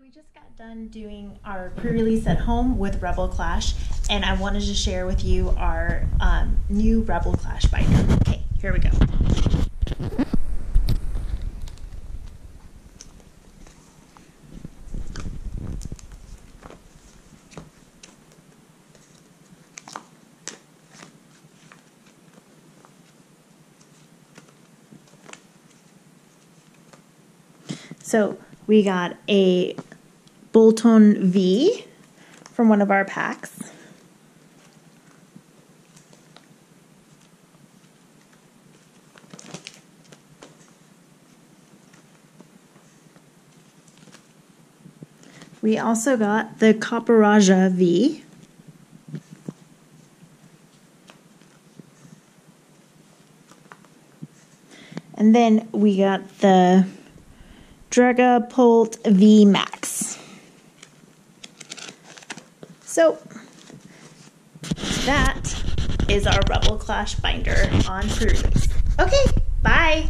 we just got done doing our pre-release at home with Rebel Clash, and I wanted to share with you our um, new Rebel Clash binder. Okay, here we go. So we got a Boltund V from one of our packs. We also got the Copperajah V. And then we got the Dragapult V Max. So that is our Rebel Clash binder on pre-release. Okay, bye.